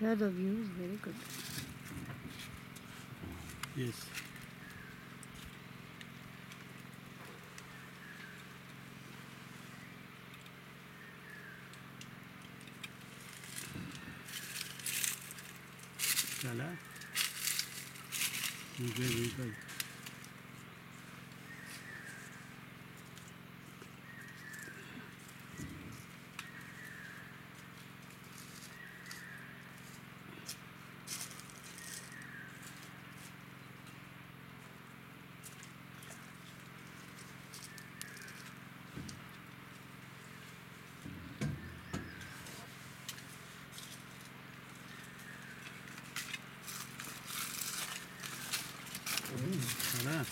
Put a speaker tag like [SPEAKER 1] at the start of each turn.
[SPEAKER 1] Here the view is very good.
[SPEAKER 2] Yes. चला मुझे भी कर चला